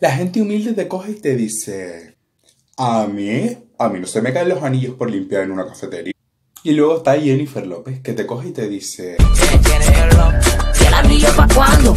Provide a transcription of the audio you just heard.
La gente humilde te coge y te dice, a mí, a mí no se me caen los anillos por limpiar en una cafetería. Y luego está Jennifer López, que te coge y te dice, el cuándo?